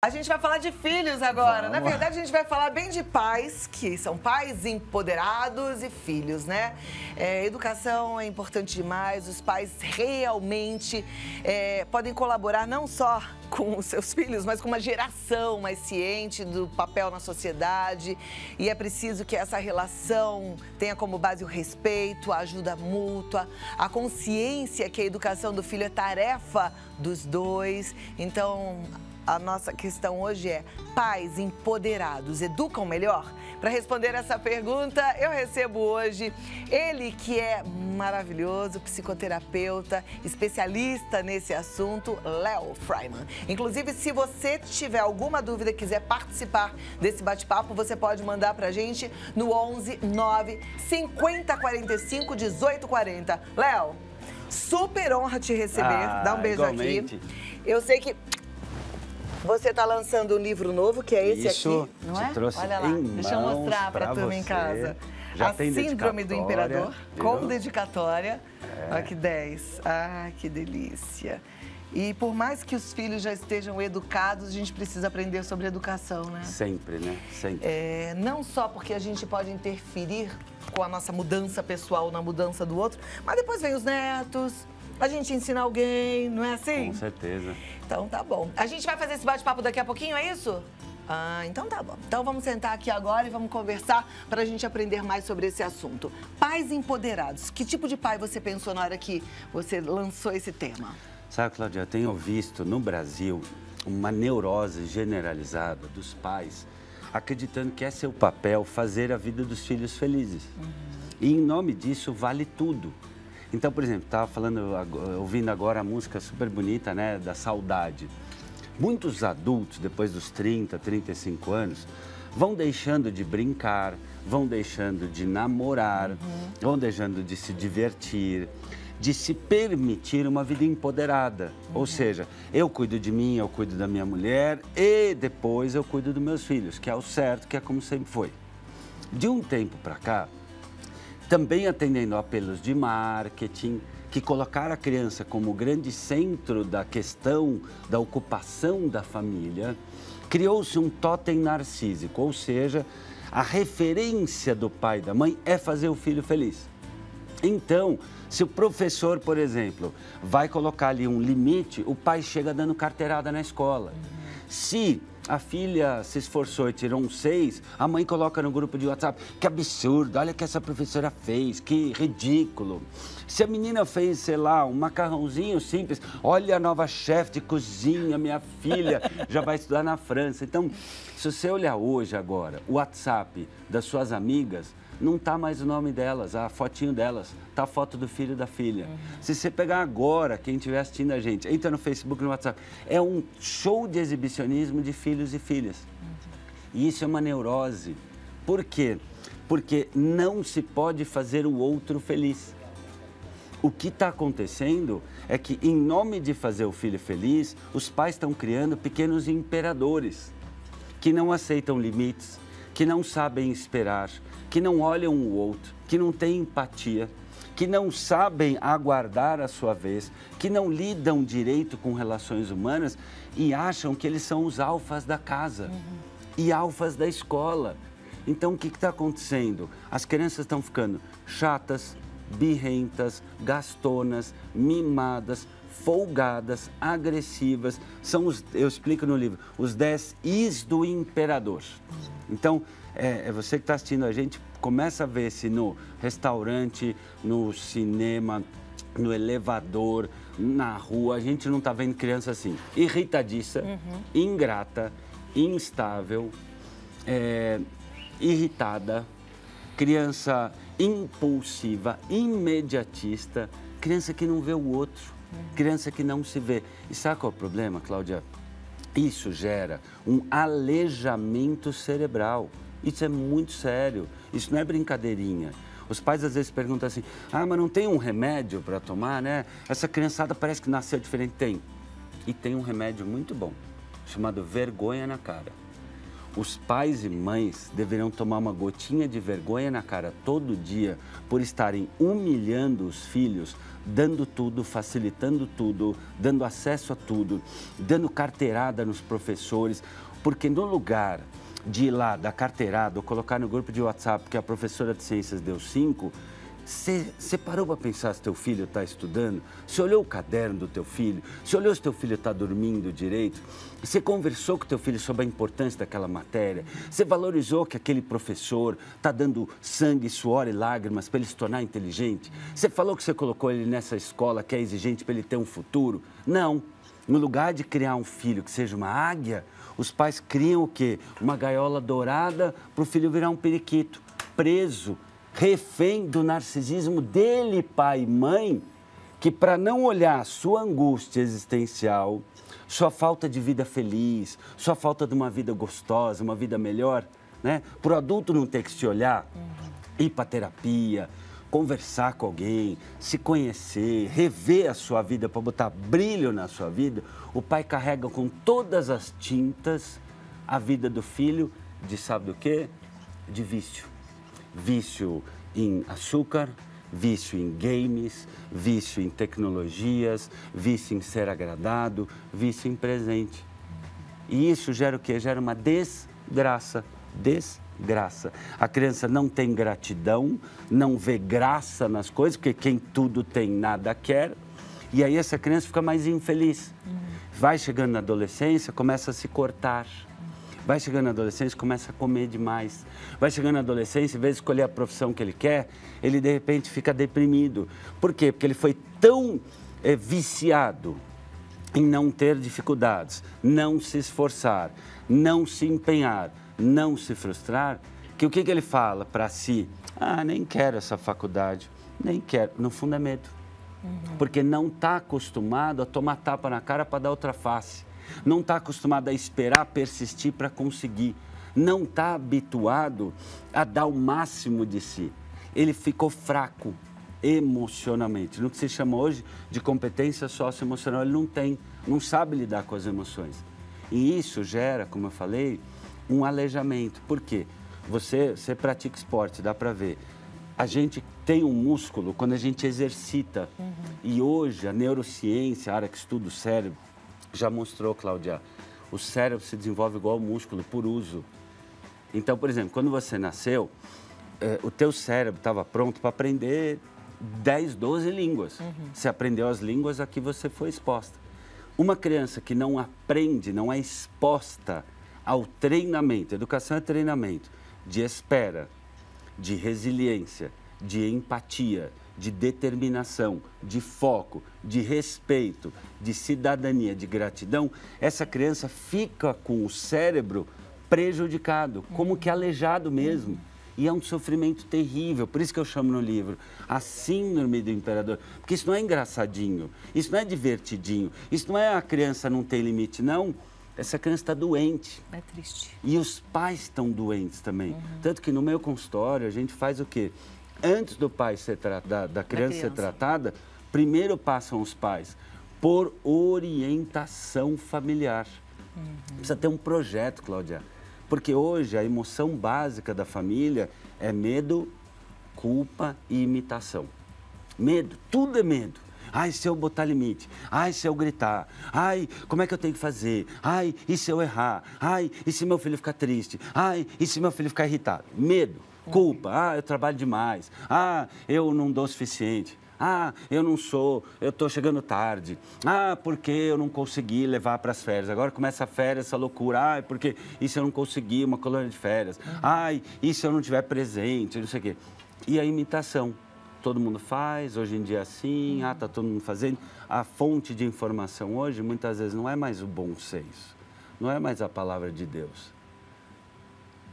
A gente vai falar de filhos agora. Vamos. Na verdade, a gente vai falar bem de pais, que são pais empoderados e filhos, né? É, educação é importante demais. Os pais realmente é, podem colaborar não só com os seus filhos, mas com uma geração mais ciente do papel na sociedade. E é preciso que essa relação tenha como base o respeito, a ajuda mútua, a consciência que a educação do filho é tarefa dos dois. Então, a nossa questão hoje é: pais empoderados educam melhor? Para responder essa pergunta, eu recebo hoje ele que é maravilhoso, psicoterapeuta, especialista nesse assunto, Léo Freiman. Inclusive, se você tiver alguma dúvida e quiser participar desse bate-papo, você pode mandar para a gente no 11 9 50 45 18 40. Léo, super honra te receber. Ah, Dá um beijo igualmente. aqui. Eu sei que você está lançando um livro novo, que é esse Isso, aqui, não é? Trouxe Olha lá, deixa eu mostrar para a turma em casa. Já a Síndrome do Imperador, com dedicatória. É. Olha que 10. Ah, que delícia. E por mais que os filhos já estejam educados, a gente precisa aprender sobre educação, né? Sempre, né? Sempre. É, não só porque a gente pode interferir com a nossa mudança pessoal na mudança do outro, mas depois vem os netos, a gente ensina alguém, não é assim? Com certeza. Então tá bom. A gente vai fazer esse bate-papo daqui a pouquinho, é isso? Ah, então tá bom. Então vamos sentar aqui agora e vamos conversar para a gente aprender mais sobre esse assunto. Pais empoderados. Que tipo de pai você pensou na hora que você lançou esse tema? Sabe, Claudia, eu tenho visto no Brasil uma neurose generalizada dos pais acreditando que é seu papel fazer a vida dos filhos felizes. Uhum. E em nome disso vale tudo. Então, por exemplo, estava falando, ouvindo agora a música super bonita, né, da saudade. Muitos adultos, depois dos 30, 35 anos, vão deixando de brincar, vão deixando de namorar, uhum. vão deixando de se divertir, de se permitir uma vida empoderada. Uhum. Ou seja, eu cuido de mim, eu cuido da minha mulher e depois eu cuido dos meus filhos, que é o certo, que é como sempre foi. De um tempo para cá, também atendendo a apelos de marketing, que colocar a criança como grande centro da questão da ocupação da família, criou-se um totem narcísico, ou seja, a referência do pai e da mãe é fazer o filho feliz. Então, se o professor, por exemplo, vai colocar ali um limite, o pai chega dando carteirada na escola. Se a filha se esforçou e tirou um 6, a mãe coloca no grupo de WhatsApp, que absurdo, olha o que essa professora fez, que ridículo. Se a menina fez, sei lá, um macarrãozinho simples, olha a nova chefe de cozinha, minha filha, já vai estudar na França. Então, se você olhar hoje agora o WhatsApp das suas amigas, não está mais o nome delas, a fotinho delas, está a foto do filho e da filha. Uhum. Se você pegar agora, quem estiver assistindo a gente, entra no Facebook, no WhatsApp, é um show de exibicionismo de filhos e filhas. Uhum. E isso é uma neurose. Por quê? Porque não se pode fazer o outro feliz. O que está acontecendo é que, em nome de fazer o filho feliz, os pais estão criando pequenos imperadores que não aceitam limites, que não sabem esperar, que não olham o outro, que não têm empatia, que não sabem aguardar a sua vez, que não lidam direito com relações humanas e acham que eles são os alfas da casa uhum. e alfas da escola. Então, o que está acontecendo? As crianças estão ficando chatas, birrentas, gastonas, mimadas, folgadas, agressivas. São os, eu explico no livro, os 10 is do imperador. Então, é, é você que está assistindo a gente, começa a ver se no restaurante, no cinema, no elevador, na rua, a gente não está vendo criança assim, irritadiça, uhum. ingrata, instável, é, irritada, criança impulsiva, imediatista, criança que não vê o outro, uhum. criança que não se vê. E sabe qual é o problema, Cláudia? Isso gera um aleijamento cerebral. Isso é muito sério, isso não é brincadeirinha. Os pais às vezes perguntam assim: ah, mas não tem um remédio para tomar, né? Essa criançada parece que nasceu diferente. Tem. E tem um remédio muito bom, chamado vergonha na cara. os pais e mães deveriam tomar uma gotinha de vergonha na cara todo dia por estarem humilhando os filhos, dando tudo, facilitando tudo, dando acesso a tudo, dando carteirada nos professores, porque no lugar de ir lá dar carteirada ou colocar no grupo de WhatsApp que a professora de ciências deu cinco, você parou para pensar se teu filho está estudando? Você olhou o caderno do teu filho? Você olhou se teu filho está dormindo direito? Você conversou com teu filho sobre a importância daquela matéria? Você valorizou que aquele professor está dando sangue, suor e lágrimas para ele se tornar inteligente? Você falou que você colocou ele nessa escola que é exigente para ele ter um futuro? Não. No lugar de criar um filho que seja uma águia, os pais criam o quê? Uma gaiola dourada para o filho virar um periquito, preso refém do narcisismo dele, pai e mãe, que para não olhar sua angústia existencial, sua falta de vida feliz, sua falta de uma vida gostosa, uma vida melhor, né? Para o adulto não ter que se olhar, ir para terapia, conversar com alguém, se conhecer, rever a sua vida para botar brilho na sua vida, o pai carrega com todas as tintas a vida do filho de sabe do quê? De vício vício em açúcar, vício em games, vício em tecnologias, vício em ser agradado, vício em presente. E isso gera o quê? Gera uma desgraça, desgraça. A criança não tem gratidão, não vê graça nas coisas, porque quem tudo tem nada quer. E aí essa criança fica mais infeliz. Vai chegando na adolescência, começa a se cortar Vai chegando na adolescência, começa a comer demais. Vai chegando na adolescência, em vez de escolher a profissão que ele quer, ele de repente fica deprimido. Por quê? Porque ele foi tão é, viciado em não ter dificuldades, não se esforçar, não se empenhar, não se frustrar, que o que, que ele fala para si? Ah, nem quero essa faculdade, nem quero. No fundo é medo. Uhum. Porque não está acostumado a tomar tapa na cara para dar outra face não está acostumado a esperar, persistir para conseguir, não está habituado a dar o máximo de si. Ele ficou fraco emocionalmente. No que se chama hoje de competência socioemocional, ele não tem, não sabe lidar com as emoções. E isso gera, como eu falei, um aleijamento. Por quê? Você, você pratica esporte, dá para ver. A gente tem um músculo quando a gente exercita. Uhum. E hoje a neurociência, a área que estuda o cérebro, já mostrou, Cláudia, o cérebro se desenvolve igual o músculo por uso. Então, por exemplo, quando você nasceu, eh, o teu cérebro estava pronto para aprender 10, 12 línguas. Uhum. Você aprendeu as línguas a que você foi exposta. Uma criança que não aprende, não é exposta ao treinamento, educação é treinamento, de espera, de resiliência, de empatia, de determinação, de foco, de respeito, de cidadania, de gratidão, essa criança fica com o cérebro prejudicado, como que aleijado mesmo. E é um sofrimento terrível, por isso que eu chamo no livro a síndrome do imperador. Porque isso não é engraçadinho, isso não é divertidinho, isso não é a criança não ter limite, não. Essa criança está doente. É triste. E os pais estão doentes também. Uhum. Tanto que no meu consultório a gente faz o quê? antes do pai ser da, da, criança, da criança ser tratada, primeiro passam os pais por orientação familiar. Uhum. Precisa ter um projeto, Cláudia. Porque hoje a emoção básica da família é medo, culpa e imitação. Medo, tudo é medo. Ai, se eu botar limite. Ai, se eu gritar. Ai, como é que eu tenho que fazer? Ai, e se eu errar? Ai, e se meu filho ficar triste? Ai, e se meu filho ficar irritado? Medo. Culpa. Ah, eu trabalho demais. Ah, eu não dou o suficiente. Ah, eu não sou, eu estou chegando tarde. Ah, porque eu não consegui levar para as férias. Agora começa a férias, essa loucura. Ah, porque e se eu não conseguir uma colônia de férias? Uhum. Ai, e se eu não tiver presente? Não sei o quê. E a imitação. Todo mundo faz, hoje em dia é assim, ah, está todo mundo fazendo. A fonte de informação hoje, muitas vezes, não é mais o bom senso, não é mais a palavra de Deus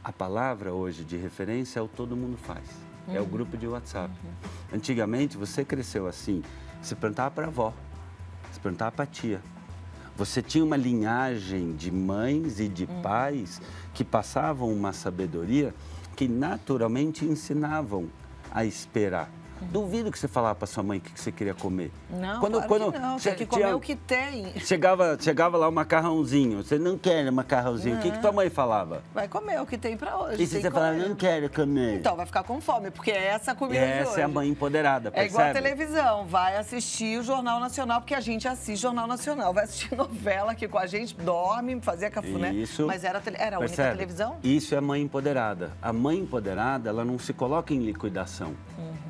a palavra hoje de referência é o todo mundo faz. Uhum. É o uhum. grupo de WhatsApp. Uhum. Antigamente, você cresceu assim, você perguntava para a avó, você perguntava para a tia. Você tinha uma linhagem de mães e de uhum. pais que passavam uma sabedoria que naturalmente ensinavam a esperar. Duvido que você falava para sua mãe o que você queria comer. Não, quando, claro quando que não. Tem que comer tinha, o que tem. Chegava, chegava lá o um macarrãozinho. Você não quer macarrãozinho. O que, que tua mãe falava? Vai comer o que tem para hoje. E se você falava, não quero comer? Então, vai ficar com fome, porque é essa a comida Essa é a mãe empoderada, percebe? É igual a televisão. Vai assistir o Jornal Nacional, porque a gente assiste Jornal Nacional. Vai assistir novela aqui com a gente, dorme, fazia cafuné. Isso. Mas era, era a única televisão? Isso é mãe empoderada. A mãe empoderada, ela não se coloca em liquidação.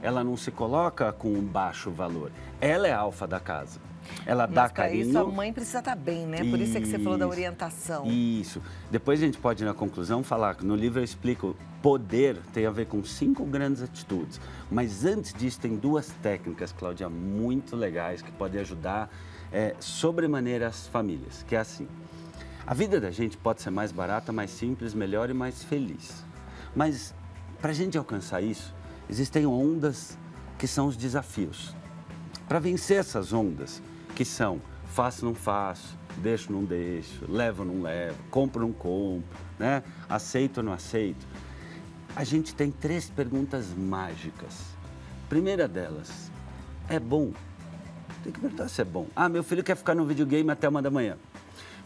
Ela não se coloca com um baixo valor. Ela é alfa da casa. Ela Mas dá carinho. isso a mãe precisa estar tá bem, né? Por isso, isso é que você falou da orientação. Isso. Depois a gente pode, na conclusão, falar que no livro eu explico poder tem a ver com cinco grandes atitudes. Mas antes disso, tem duas técnicas, Cláudia, muito legais que podem ajudar é, sobremaneira as famílias. Que é assim: a vida da gente pode ser mais barata, mais simples, melhor e mais feliz. Mas para a gente alcançar isso, existem ondas que são os desafios. Para vencer essas ondas, que são faço, não faço, deixo, não deixo, levo, não levo, compro, não compro, né? aceito, não aceito, a gente tem três perguntas mágicas. Primeira delas, é bom? Tem que perguntar se é bom. Ah, meu filho quer ficar no videogame até uma da manhã.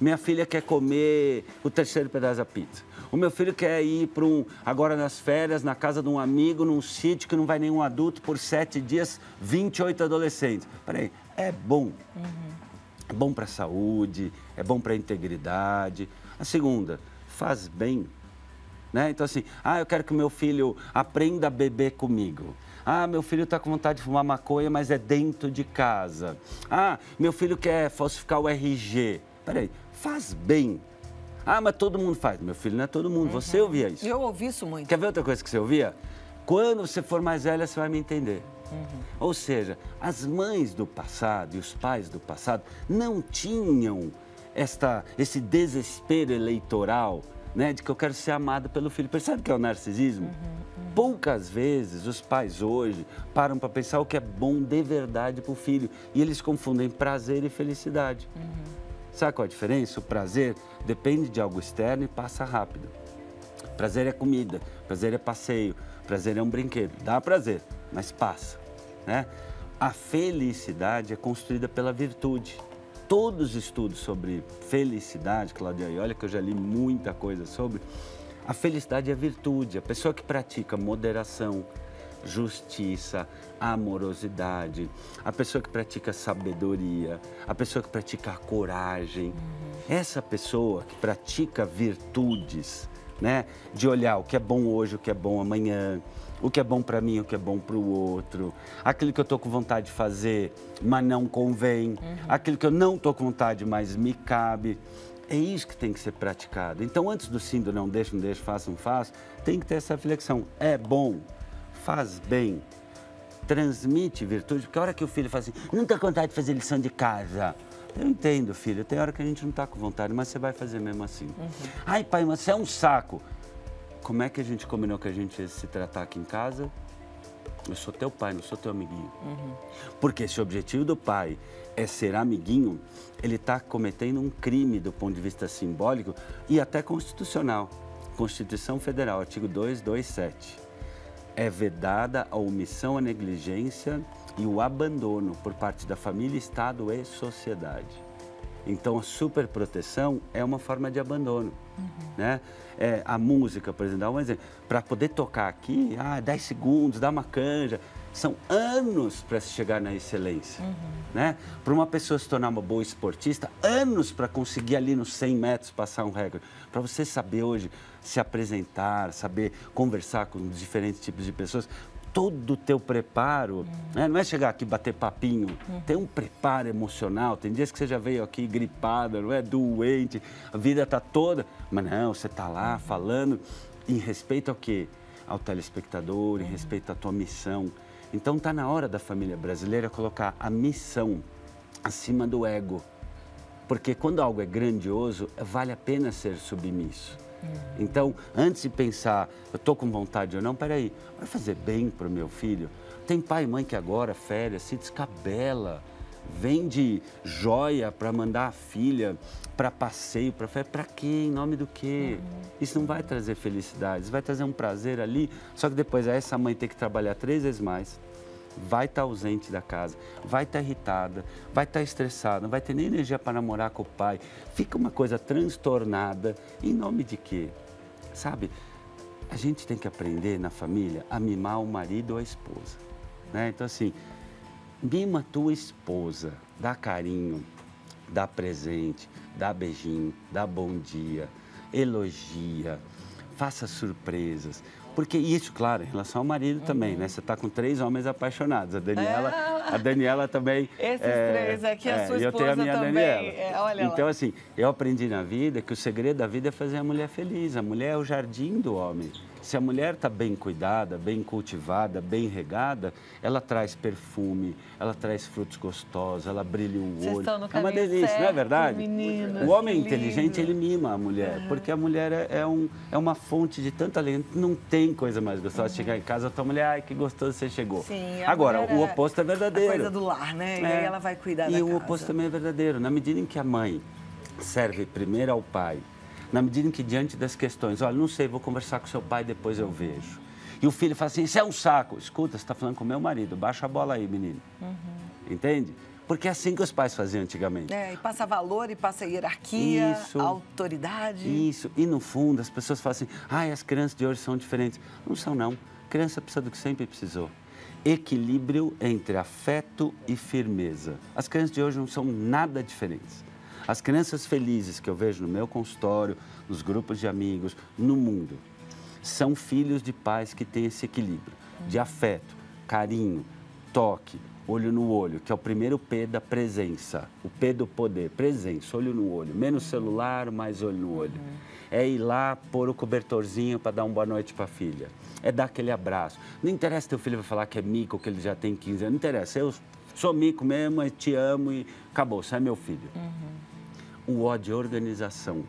Minha filha quer comer o terceiro pedaço da pizza. O meu filho quer ir para um, agora nas férias, na casa de um amigo, num sítio que não vai nenhum adulto por sete dias, 28 adolescentes. Peraí, é bom. Uhum. É bom para a saúde, é bom para a integridade. A segunda, faz bem. Né? Então, assim, ah, eu quero que meu filho aprenda a beber comigo. Ah, meu filho está com vontade de fumar maconha, mas é dentro de casa. Ah, meu filho quer falsificar o RG. Peraí, faz bem. Ah, mas todo mundo faz. Meu filho não é todo mundo. Uhum. Você ouvia isso? Eu ouvi isso muito. Quer ver outra coisa que você ouvia? Quando você for mais velha, você vai me entender. Uhum. Ou seja, as mães do passado e os pais do passado não tinham esta, esse desespero eleitoral né, de que eu quero ser amado pelo filho. Percebe que é o narcisismo? Uhum, uhum. Poucas vezes os pais hoje param para pensar o que é bom de verdade para o filho e eles confundem prazer e felicidade. Uhum. Sabe qual é a diferença? O prazer depende de algo externo e passa rápido. Prazer é comida, prazer é passeio, prazer é um brinquedo. Dá prazer, mas passa. Né? A felicidade é construída pela virtude. Todos os estudos sobre felicidade, Claudia, e olha que eu já li muita coisa sobre, a felicidade é virtude. A pessoa que pratica moderação, justiça, amorosidade, a pessoa que pratica sabedoria, a pessoa que pratica coragem. Uhum. Essa pessoa que pratica virtudes, né? De olhar o que é bom hoje, o que é bom amanhã, o que é bom para mim, o que é bom para o outro, aquilo que eu estou com vontade de fazer, mas não convém, uhum. aquilo que eu não estou com vontade, mas me cabe. É isso que tem que ser praticado. Então, antes do sim, do não deixa, não deixa, faça, não faça, tem que ter essa reflexão. É bom, faz bem, transmite virtude, porque a hora que o filho fala assim, não está com vontade de fazer lição de casa. Eu entendo, filho, tem hora que a gente não está com vontade, mas você vai fazer mesmo assim. Uhum. Ai, pai, mas você é um saco. Como é que a gente combinou que a gente ia se tratar aqui em casa? Eu sou teu pai, não sou teu amiguinho. Uhum. Porque se o objetivo do pai é ser amiguinho, ele está cometendo um crime do ponto de vista simbólico e até constitucional. Constituição Federal, artigo 227 é vedada a omissão, a negligência e o abandono por parte da família, Estado e sociedade. Então, a superproteção é uma forma de abandono. Uhum. Né? É, a música, por exemplo, dá um exemplo. Para poder tocar aqui, ah, 10 segundos, dá uma canja. São anos para se chegar na excelência. Uhum. Né? Para uma pessoa se tornar uma boa esportista, anos para conseguir ali nos 100 metros passar um recorde. Para você saber hoje se apresentar, saber conversar com diferentes tipos de pessoas, todo o teu preparo, uhum. né? não é chegar aqui bater papinho, uhum. tem um preparo emocional. Tem dias que você já veio aqui gripada, não é? Doente, a vida está toda. Mas não, você está lá uhum. falando em respeito ao quê? Ao telespectador, em uhum. respeito à tua missão. Então está na hora da família brasileira colocar a missão acima do ego. Porque quando algo é grandioso, vale a pena ser submisso. Hum. Então, antes de pensar, eu estou com vontade ou não, peraí, vai fazer bem para o meu filho? Tem pai e mãe que agora, férias, se descabela, vende joia para mandar a filha para passeio, para férias. Para quê? Em nome do quê? Uhum. Isso não vai trazer felicidade, isso vai trazer um prazer ali, só que depois essa mãe tem que trabalhar três vezes mais, vai estar ausente da casa, vai estar irritada, vai estar estressada, não vai ter nem energia para namorar com o pai. Fica uma coisa transtornada. Em nome de quê? Sabe, a gente tem que aprender na família a mimar o marido ou a esposa. Né? Então, assim, mima tua esposa, dá carinho, dá presente, dá beijinho, dá bom dia, elogia, faça surpresas. Porque isso, claro, em relação ao marido uhum. também, né? Você está com três homens apaixonados. A Daniela, é. a Daniela também. Esses é, três aqui, a é, sua esposa eu tenho a minha também. Daniela. É, então, lá. assim, eu aprendi na vida que o segredo da vida é fazer a mulher feliz. A mulher é o jardim do homem. Se a mulher está bem cuidada, bem cultivada, bem regada, ela traz perfume, ela traz frutos gostosos, ela brilha o Vocês olho. é uma delícia, certo, não é verdade? Meninos, o homem inteligente, ele mima a mulher, uhum. porque a mulher é, é, um, é uma fonte de tanta alegria. Não tem coisa mais gostosa uhum. chegar em casa, a tua mulher, ai, que gostoso você chegou. Sim, Agora, o é oposto é verdadeiro. A coisa do lar, né? É. E aí ela vai cuidar e da E o casa. oposto também é verdadeiro. Na medida em que a mãe serve primeiro ao pai, na medida em que diante das questões, olha, não sei, vou conversar com seu pai, depois eu vejo. E o filho fala assim, isso é um saco. Escuta, você está falando com meu marido, baixa a bola aí, menino. Uhum. Entende? Porque é assim que os pais faziam antigamente. É, e passa valor, e passa hierarquia, isso, autoridade. Isso, e no fundo as pessoas falam assim, ai, as crianças de hoje são diferentes. Não são, não. A criança precisa do que sempre precisou. Equilíbrio entre afeto e firmeza. As crianças de hoje não são nada diferentes. As crianças felizes que eu vejo no meu consultório, nos grupos de amigos, no mundo, são filhos de pais que têm esse equilíbrio de afeto, carinho, toque, olho no olho, que é o primeiro P da presença, o P do poder, presença, olho no olho, menos celular, mais olho no olho. É ir lá pôr o cobertorzinho para dar uma boa noite para a filha. É dar aquele abraço. Não interessa teu filho vai falar que é mico, que ele já tem 15 anos, não interessa. Eu sou mico mesmo, eu te amo e acabou, você é meu filho. Uhum. O ódio é organização.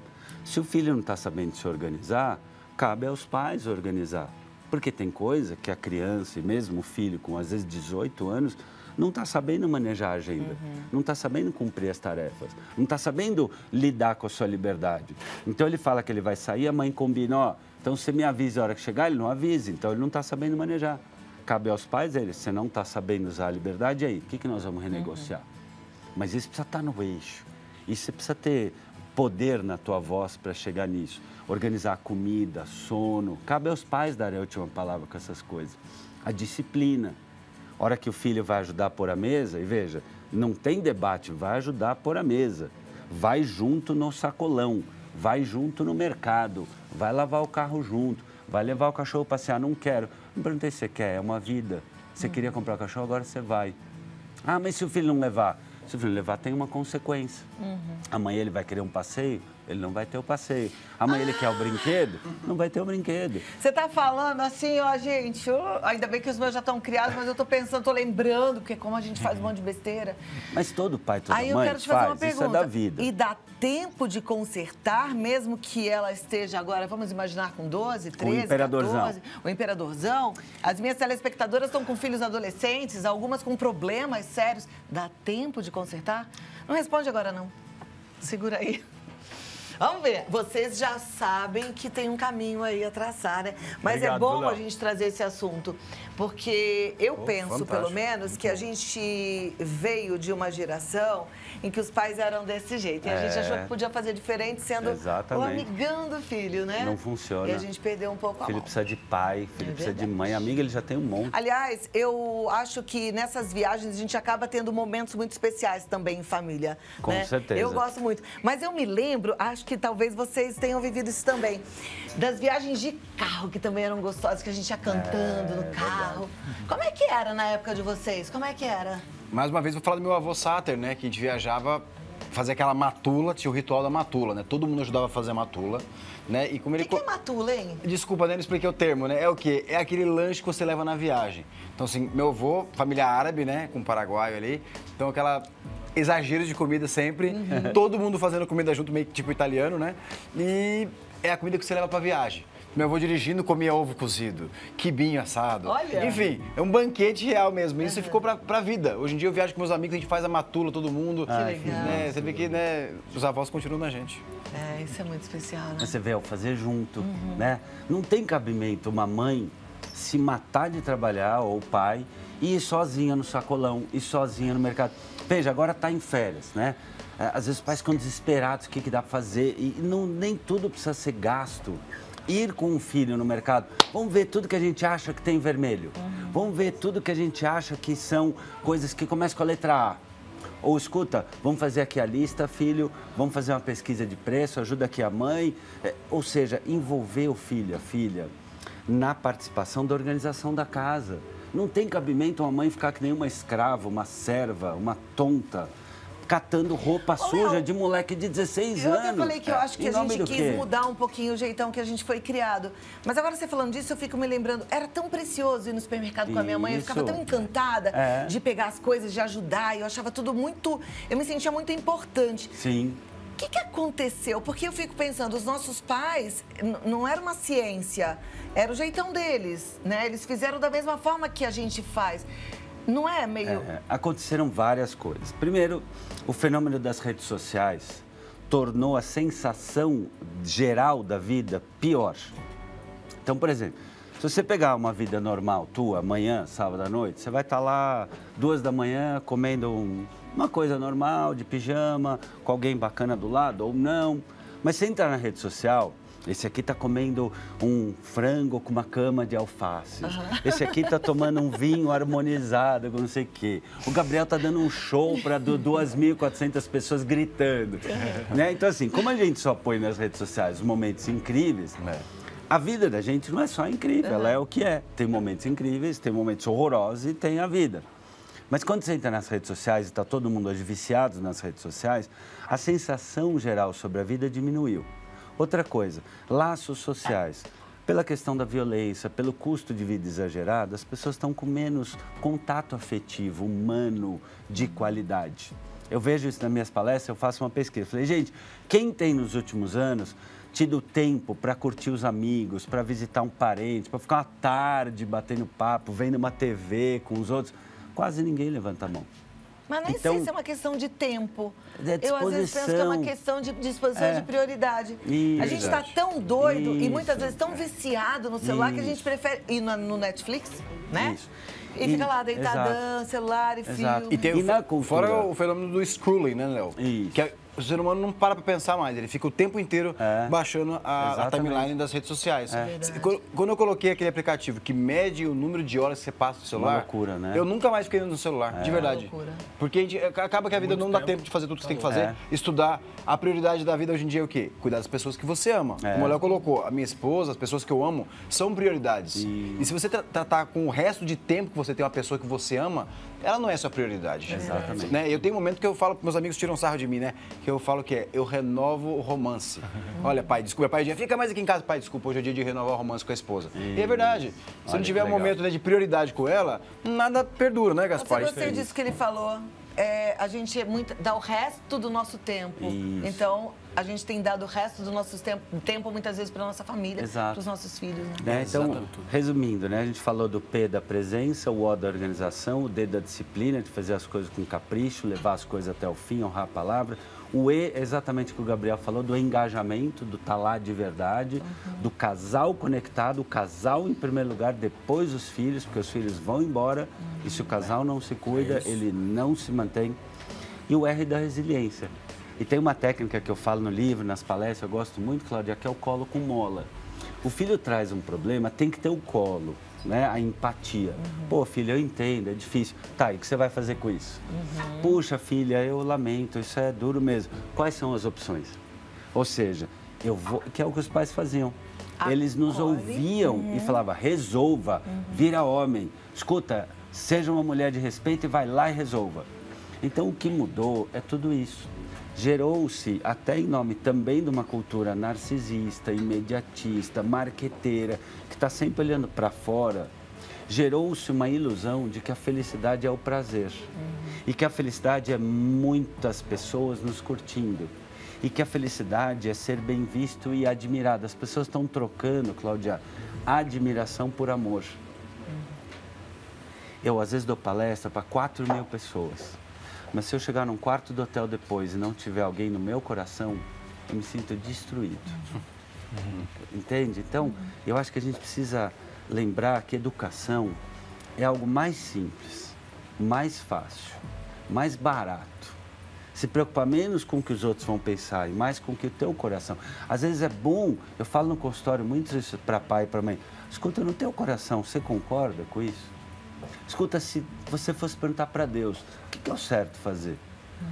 Se o filho não está sabendo se organizar, cabe aos pais organizar. Porque tem coisa que a criança e mesmo o filho com às vezes 18 anos não está sabendo manejar a agenda, uhum. não está sabendo cumprir as tarefas, não está sabendo lidar com a sua liberdade. Então ele fala que ele vai sair, a mãe combina, ó, então você me avisa a hora que chegar, ele não avisa, então ele não está sabendo manejar. Cabe aos pais ele, você não está sabendo usar a liberdade, aí, o que, que nós vamos renegociar? Uhum. Mas isso precisa estar tá no eixo, isso você precisa ter poder na tua voz para chegar nisso. Organizar comida, sono. Cabe aos pais darem a última palavra com essas coisas. A disciplina. Hora que o filho vai ajudar a pôr a mesa, e veja, não tem debate, vai ajudar a pôr a mesa. Vai junto no sacolão, vai junto no mercado, vai lavar o carro junto, vai levar o cachorro passear. Não quero. Não perguntei se você quer, é uma vida. Você queria comprar o cachorro, agora você vai. Ah, mas se o filho não levar? Se o filho levar, tem uma consequência. Uhum. Amanhã ele vai querer um passeio, ele não vai ter o passeio. Amanhã ah. ele quer o brinquedo, não vai ter o brinquedo. Você está falando assim, ó, gente, ainda bem que os meus já estão criados, mas eu estou pensando, estou lembrando, porque como a gente faz um monte de besteira. Mas todo pai, toda Aí mãe eu quero te fazer faz, uma pergunta. isso é da vida. E dá tempo de consertar, mesmo que ela esteja agora, vamos imaginar, com 12, 13, o imperadorzão. 14, o imperadorzão. As minhas telespectadoras estão com filhos adolescentes, algumas com problemas sérios. Dá tempo de consertar? Não responde agora, não. Segura aí. Vamos ver. Vocês já sabem que tem um caminho aí a traçar, né? Mas é Obrigado, é bom a gente trazer esse assunto, porque eu oh, penso, fantástico. pelo menos, que a gente veio de uma geração em que os pais eram desse jeito. E a gente achou que podia fazer diferente sendo Exatamente. o amigão do filho, né? Não funciona. E a gente perdeu um pouco a filho mão. precisa de pai, filho é precisa de mãe. Amiga, ele já tem um monte. Aliás, eu acho que nessas viagens a gente acaba tendo momentos muito especiais também em família. Com né? certeza. Eu gosto muito. Mas eu me lembro, acho que talvez vocês tenham vivido isso também, das viagens de carro, que também eram gostosas, que a gente ia cantando é, no carro. Verdade. Como é que era na época de vocês? Como é que era? Mais uma vez, vou falar do meu avô Sáter, né? Que a gente viajava fazer aquela matula, tinha o ritual da matula, né? Todo mundo ajudava a fazer a matula, né? E como ele... O que, que é matula, hein? Desculpa, nem expliquei o termo, né? É o quê? É aquele lanche que você leva na viagem. Então, assim, meu avô, família árabe, né? Com paraguaio ali. Então, aquela exagero de comida sempre. Uhum. Todo mundo fazendo comida junto, meio tipo italiano, né? E é a comida que você leva pra viagem. Meu avô dirigindo comia ovo cozido, quibinho assado. Olha. Enfim, é um banquete real mesmo. Isso uhum. ficou pra, pra vida. Hoje em dia eu viajo com meus amigos, a gente faz a matula, todo mundo. Que legal. Né? Você vê que né, os avós continuam na gente. É, isso é muito especial, né? Você vê, ao fazer junto, uhum. né? Não tem cabimento uma mãe se matar de trabalhar, ou o pai, e ir sozinha no sacolão, ir sozinha no mercado. Veja, agora está em férias, né? É, às vezes os pais ficam desesperados, o que, que dá para fazer, e não, nem tudo precisa ser gasto. Ir com um filho no mercado, vamos ver tudo que a gente acha que tem vermelho. Uhum. Vamos ver tudo que a gente acha que são coisas que começam com a letra A. Ou escuta, vamos fazer aqui a lista, filho, vamos fazer uma pesquisa de preço, ajuda aqui a mãe. É, ou seja, envolver o filho, a filha, na participação da organização da casa. Não tem cabimento uma mãe ficar que nem uma escrava, uma serva, uma tonta catando roupa Ô, suja Léo, de moleque de 16 eu anos. Eu falei que eu acho que a gente quis mudar um pouquinho o jeitão que a gente foi criado. Mas agora você falando disso, eu fico me lembrando, era tão precioso ir no supermercado Isso. com a minha mãe, eu ficava tão encantada é. de pegar as coisas, de ajudar, eu achava tudo muito, eu me sentia muito importante. Sim. Que, que aconteceu? Porque eu fico pensando, os nossos pais, não era uma ciência, era o jeitão deles, né? Eles fizeram da mesma forma que a gente faz. Não é meio. É, aconteceram várias coisas. Primeiro, o fenômeno das redes sociais tornou a sensação geral da vida pior. Então, por exemplo, se você pegar uma vida normal tua, amanhã, sábado à noite, você vai estar lá duas da manhã comendo um, uma coisa normal, de pijama, com alguém bacana do lado ou não. Mas você entrar na rede social, esse aqui está comendo um frango com uma cama de alface. Uhum. Esse aqui está tomando um vinho harmonizado com não sei o quê. O Gabriel está dando um show para 2.400 pessoas gritando. Uhum. Né? Então, assim, como a gente só põe nas redes sociais momentos incríveis, é. a vida da gente não é só incrível, uhum. ela é o que é. Tem momentos incríveis, tem momentos horrorosos e tem a vida. Mas quando você entra nas redes sociais e está todo mundo hoje viciado nas redes sociais, a sensação geral sobre a vida diminuiu. Outra coisa, laços sociais. Pela questão da violência, pelo custo de vida exagerado, as pessoas estão com menos contato afetivo, humano, de qualidade. Eu vejo isso nas minhas palestras, eu faço uma pesquisa. Falei, gente, quem tem nos últimos anos tido tempo para curtir os amigos, para visitar um parente, para ficar uma tarde batendo papo, vendo uma TV com os outros, quase ninguém levanta a mão. Mas nem então, sei se é uma questão de tempo. Eu às vezes penso que é uma questão de disposição é. de prioridade. Isso, a gente está tão doido Isso. e muitas vezes tão viciado no celular Isso. que a gente prefere ir no, Netflix, né? Isso. E, e fica lá deitadão, celular e fio. E tem e o, fora o fenômeno do scrolling, né, Léo? Isso. Que é o ser humano não para para pensar mais, ele fica o tempo inteiro é. baixando a, a, timeline das redes sociais. É. Quando eu coloquei aquele aplicativo que mede o número de horas que você passa no celular, Uma loucura, né? eu nunca mais fiquei no celular, é. de verdade. Porque a gente, acaba que a vida Muito não tempo. dá tempo de fazer tudo que você tem que fazer, é. estudar. A prioridade da vida hoje em dia é o quê? Cuidar das pessoas que você ama. É. Como o Léo colocou, a minha esposa, as pessoas que eu amo, são prioridades. E, e se você tratar com o resto de tempo que você tem uma pessoa que você ama, ela não é sua prioridade. Exatamente. Né? Eu tenho um momento que eu falo, meus amigos tiram sarro de mim, né? Que eu falo que é, eu renovo o romance. Olha, pai, desculpa, pai, dia, fica mais aqui em casa, pai, desculpa, hoje é dia de renovar o romance com a esposa. E é verdade. Se Olha, não tiver um momento né, de prioridade com ela, nada perdura, né, Gaspar? Eu gostei disso que ele falou é, a gente é muito, dá o resto do nosso tempo. Isso. Então, a gente tem dado o resto do nosso tempo, tempo muitas vezes para nossa família, para os nossos filhos. Né? né? Então, resumindo, né? a gente falou do P da presença, o O da organização, o D da disciplina, de fazer as coisas com capricho, levar as coisas até o fim, honrar a palavra. O E, exatamente o que o Gabriel falou, do engajamento, do estar tá lá de verdade, uhum. do casal conectado, o casal em primeiro lugar, depois os filhos, porque os filhos vão embora uhum. e se o casal não se cuida, é ele não se mantém. E o R da resiliência. E tem uma técnica que eu falo no livro, nas palestras, eu gosto muito, Claudia, que é o colo com mola. O filho traz um problema, tem que ter o colo né? A empatia. Uhum. Pô, filha, eu entendo, é difícil. Tá, e o que você vai fazer com isso? Uhum. Puxa, filha, eu lamento, isso é duro mesmo. Quais são as opções? Ou seja, eu vou, que é o que os pais faziam. Eles nos ouviam uhum. e falavam, resolva, uhum. vira homem, escuta, seja uma mulher de respeito e vai lá e resolva. Então o que mudou é tudo isso gerou-se, até em nome também de uma cultura narcisista, imediatista, marqueteira, que está sempre olhando para fora, gerou-se uma ilusão de que a felicidade é o prazer. Uhum. E que a felicidade é muitas pessoas nos curtindo. E que a felicidade é ser bem visto e admirado. As pessoas estão trocando, Cláudia, admiração por amor. Uhum. Eu, às vezes, dou palestra para 4 mil pessoas. Mas se eu chegar num quarto do hotel depois e não tiver alguém no meu coração, eu me sinto destruído. Uhum. Entende? Então, eu acho que a gente precisa lembrar que educação é algo mais simples, mais fácil, mais barato. Se preocupar menos com o que os outros vão pensar e mais com o que o teu coração. Às vezes é bom, eu falo no consultório muito isso para pai e para mãe. Escuta, no teu coração, você concorda com isso? Escuta, se você fosse perguntar para Deus, o que, que é o certo fazer?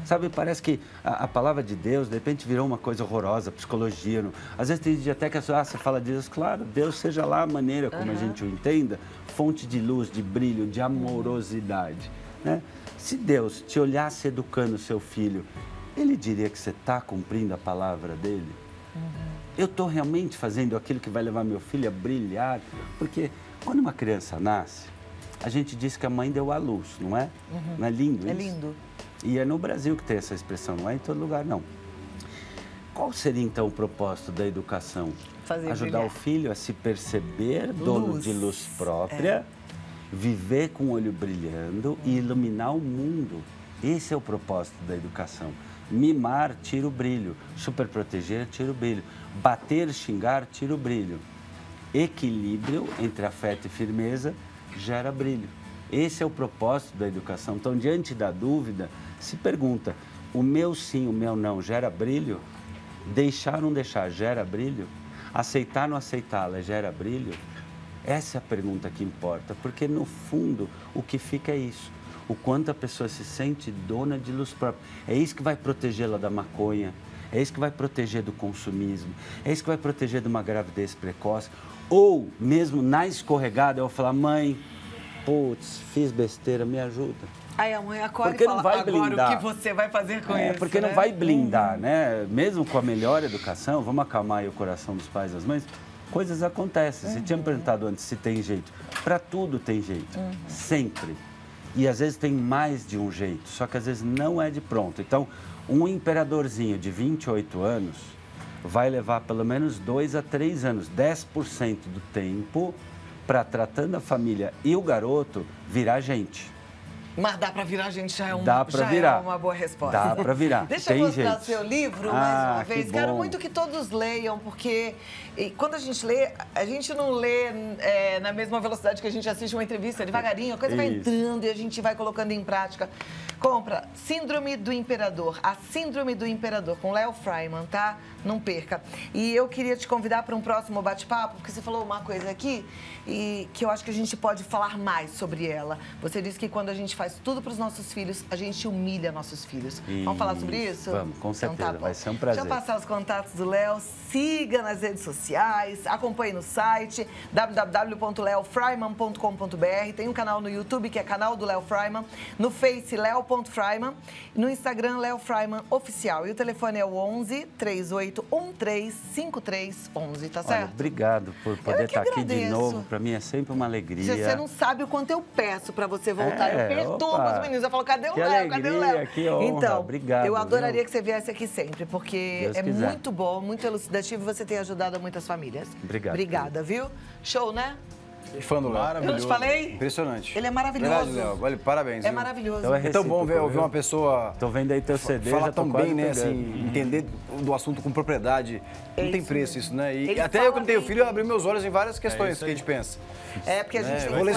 Sabe, parece que a, a, palavra de Deus, de repente, virou uma coisa horrorosa, psicologia. Não? Às vezes tem dia até que ah, você fala de Deus, claro, Deus seja lá a maneira como uhum. a gente o entenda, fonte de luz, de brilho, de amorosidade. Né? Se Deus te olhasse educando seu filho, ele diria que você está cumprindo a palavra dele? Uhum. Eu estou realmente fazendo aquilo que vai levar meu filho a brilhar? Porque quando uma criança nasce, a gente diz que a mãe deu à luz, não é? Uhum. Não é lindo é isso? É lindo. E é no Brasil que tem essa expressão, não é em todo lugar, não. Qual seria então o propósito da educação? Fazer Ajudar brilhar. o filho a se perceber dono luz. de luz própria, é. viver com o olho brilhando e iluminar o mundo. Esse é o propósito da educação. Mimar, tira o brilho. Superproteger, tira o brilho. Bater, xingar, tira o brilho. Equilíbrio entre afeto e firmeza gera brilho. Esse é o propósito da educação. Então, diante da dúvida, se pergunta: o meu sim, o meu não gera brilho? Deixar ou não deixar gera brilho? Aceitar não aceitá-la gera brilho? Essa é a pergunta que importa, porque no fundo o que fica é isso. O quanto a pessoa se sente dona de luz própria. É isso que vai protegê-la da maconha, é isso que vai proteger do consumismo, é isso que vai proteger de uma gravidez precoce. Ou mesmo na escorregada, eu vou falar, mãe, putz, fiz besteira, me ajuda. Aí a mãe acorda porque e fala, não vai blindar. agora o que você vai fazer com é, isso, Porque né? não vai blindar, uhum. né? Mesmo com a melhor educação, vamos acalmar o coração dos pais e das mães, coisas acontecem. Uhum. Você tinha uhum. perguntado antes se tem jeito. Para tudo tem jeito, uhum. sempre. E às vezes tem mais de um jeito, só que às vezes não é de pronto. Então, um imperadorzinho de 28 anos vai levar pelo menos dois a três anos, 10% do tempo para tratando a família e o garoto virar gente. Mas dá para virar gente já é, um, dá já virar. é uma boa resposta. Dá para virar. Deixa Tem eu mostrar jeito. o seu livro ah, mais uma vez. Que Quero muito que todos leiam, porque quando a gente lê, a gente não lê é, na mesma velocidade que a gente assiste uma entrevista, devagarinho, a coisa Isso. vai entrando e a gente vai colocando em prática. Compra Síndrome do Imperador, a Síndrome do Imperador, com Léo Freiman, tá? Não perca. E eu queria te convidar para um próximo bate-papo, porque você falou uma coisa aqui e que eu acho que a gente pode falar mais sobre ela. Você disse que quando a gente faz tudo para os nossos filhos, a gente humilha nossos filhos. Isso. Vamos falar sobre isso? Vamos, com certeza. Então, tá vai ser um prazer. Deixa eu passar os contatos do Léo. Siga nas redes sociais, acompanhe no site www.leofreiman.com.br. Tem um canal no YouTube que é canal do Léo Freiman, no Face Léo.Freiman, no Instagram Léo Freiman Oficial. E o telefone é o 11 3813 5311, tá certo? Olha, obrigado por poder estar aqui de novo. Para mim é sempre uma alegria. Você não sabe o quanto eu peço para você voltar. É, eu perturbo opa. os meninos. Eu falo, cadê o que Léo? Alegria, cadê o Léo? Que honra, então, obrigado, eu adoraria viu? que você viesse aqui sempre, porque Deus é quiser. muito bom, muito elucidativo e você tem ajudado muitas famílias. Obrigado. Obrigada, viu? Show, né? Fã do Léo. Eu não te falei? Impressionante. Ele é maravilhoso. Verdade, Léo. Olha, parabéns. É viu? maravilhoso. Então é É tão bom ver, ouvir uma pessoa Tô vendo aí teu CD, falar tão bem, né? Assim, entender do assunto com propriedade. É não tem preço mesmo. isso, né? E Ele até eu que não tenho filho, eu abri meus olhos em várias questões isso que a gente pensa. É, porque a gente É, tem eu que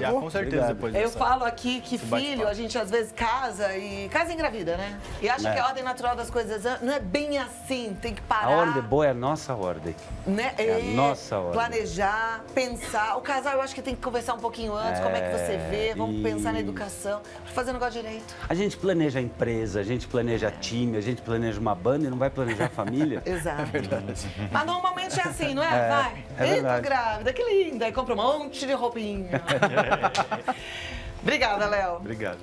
já, com certeza, Obrigado. depois Eu dessa. falo aqui que filho, a gente às vezes casa e casa engravida, né? E acha É. que a ordem natural das coisas não é bem assim, tem que parar. A ordem boa é a nossa ordem. né? É a nossa ordem. Planejar, pensar. O casal eu acho que tem que conversar um pouquinho antes, como é que você vê, vamos pensar na educação, fazer o negócio direito. A gente planeja a empresa, a gente planeja time, a gente planeja uma banda e não vai planejar a família? Exato. Mas normalmente é assim, não é? É, Vai. é Eita, grávida, que linda. Aí compra um monte de roupinha. Obrigada, Léo. Obrigado.